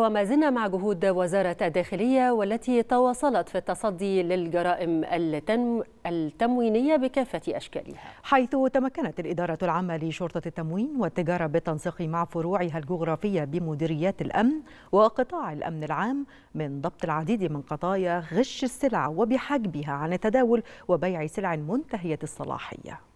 وما زلنا مع جهود وزارة الداخلية والتي تواصلت في التصدي للجرائم التموينية بكافة أشكالها. حيث تمكنت الإدارة العامة لشرطة التموين والتجارة بالتنسيق مع فروعها الجغرافية بمديريات الأمن وقطاع الأمن العام من ضبط العديد من قضايا غش السلع وبحجبها عن التداول وبيع سلع منتهية الصلاحية.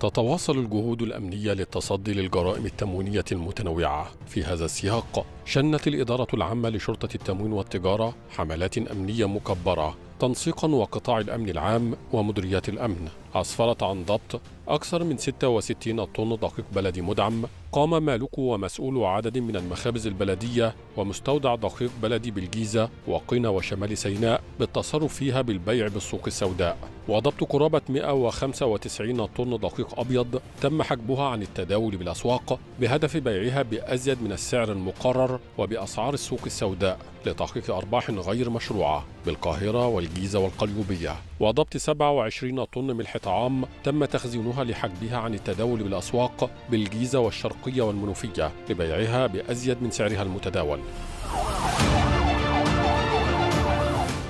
تتواصل الجهود الأمنية للتصدي للجرائم التموينية المتنوعة. في هذا السياق شنت الإدارة العامة لشرطة التموين والتجارة حملات أمنية مكبرة تنسيقا وقطاع الأمن العام ومديريات الأمن. أسفرت عن ضبط أكثر من 66 طن دقيق بلدي مدعم قام مالك ومسؤول عدد من المخابز البلدية ومستودع دقيق بلدي بالجيزة وقنا وشمال سيناء بالتصرف فيها بالبيع بالسوق السوداء. وضبط قرابة 195 طن دقيق أبيض تم حجبها عن التداول بالأسواق بهدف بيعها بأزيد من السعر المقرر وبأسعار السوق السوداء لتحقيق أرباح غير مشروعة بالقاهرة والجيزة والقليوبية. وضبط 27 طن ملح طعام تم تخزينها لحجبها عن التداول بالأسواق بالجيزة والشرقية والمنوفية لبيعها بأزيد من سعرها المتداول.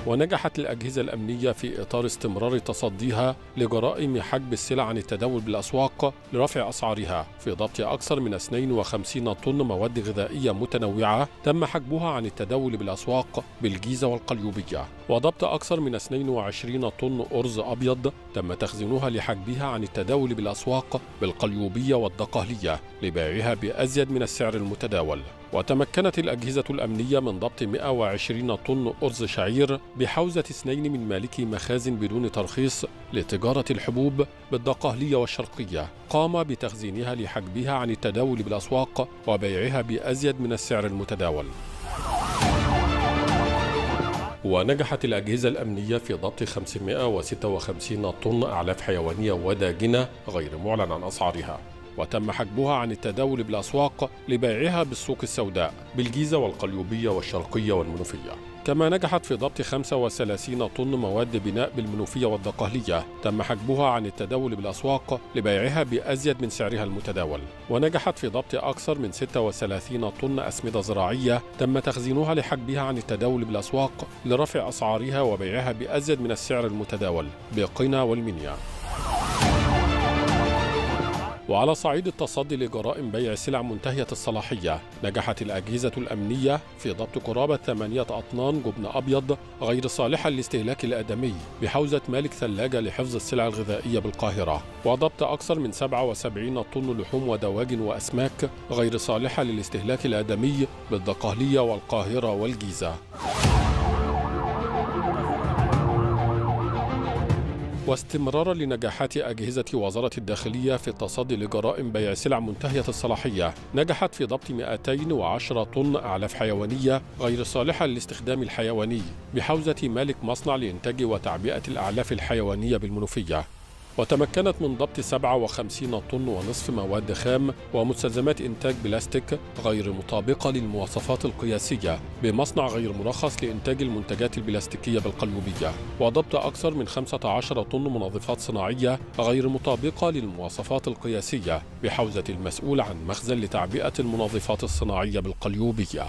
ونجحت الأجهزة الأمنية في إطار استمرار تصديها لجرائم حجب السلع عن التداول بالأسواق لرفع أسعارها. في ضبط أكثر من 52 طن مواد غذائية متنوعة تم حجبها عن التداول بالأسواق بالجيزة والقليوبية. وضبط أكثر من 22 طن أرز أبيض تم تخزينها لحجبها عن التداول بالأسواق بالقليوبية والدقهلية لبيعها بأزيد من السعر المتداول. وتمكنت الأجهزة الأمنية من ضبط 120 طن أرز شعير بحوزة اثنين من مالكي مخازن بدون ترخيص لتجارة الحبوب بالدقهلية والشرقية. قام بتخزينها لحجبها عن التداول بالأسواق وبيعها بأزيد من السعر المتداول. ونجحت الأجهزة الأمنية في ضبط 556 طن أعلاف حيوانية وداجنة غير معلن عن أسعارها. وتم حجبها عن التداول بالأسواق لبيعها بالسوق السوداء بالجيزة والقليوبية والشرقية والمنوفية. كما نجحت في ضبط 35 طن مواد بناء بالمنوفية والدقهلية تم حجبها عن التداول بالأسواق لبيعها بأزيد من سعرها المتداول. ونجحت في ضبط أكثر من 36 طن أسمدة زراعية تم تخزينها لحجبها عن التداول بالأسواق لرفع أسعارها وبيعها بأزيد من السعر المتداول بقنا والمنيا. وعلى صعيد التصدي لجرائم بيع سلع منتهية الصلاحية نجحت الأجهزة الأمنية في ضبط قرابة ثمانية أطنان جبن أبيض غير صالحة للاستهلاك الآدمي بحوزة مالك ثلاجة لحفظ السلع الغذائية بالقاهرة وضبط أكثر من 77 طن لحوم ودواجن وأسماك غير صالحة للاستهلاك الآدمي بالدقهلية والقاهرة والجيزة. واستمرارا لنجاحات أجهزة وزارة الداخلية في التصدي لجرائم بيع سلع منتهية الصلاحية. نجحت في ضبط 210 طن أعلاف حيوانية غير صالحة للاستخدام الحيواني بحوزة مالك مصنع لإنتاج وتعبئة الأعلاف الحيوانية بالمنوفية. وتمكنت من ضبط 57 طن ونصف مواد خام ومستلزمات إنتاج بلاستيك غير مطابقة للمواصفات القياسية بمصنع غير مرخص لإنتاج المنتجات البلاستيكية بالقليوبية وضبط أكثر من 15 طن منظفات صناعية غير مطابقة للمواصفات القياسية بحوزة المسؤول عن مخزن لتعبئة المنظفات الصناعية بالقليوبية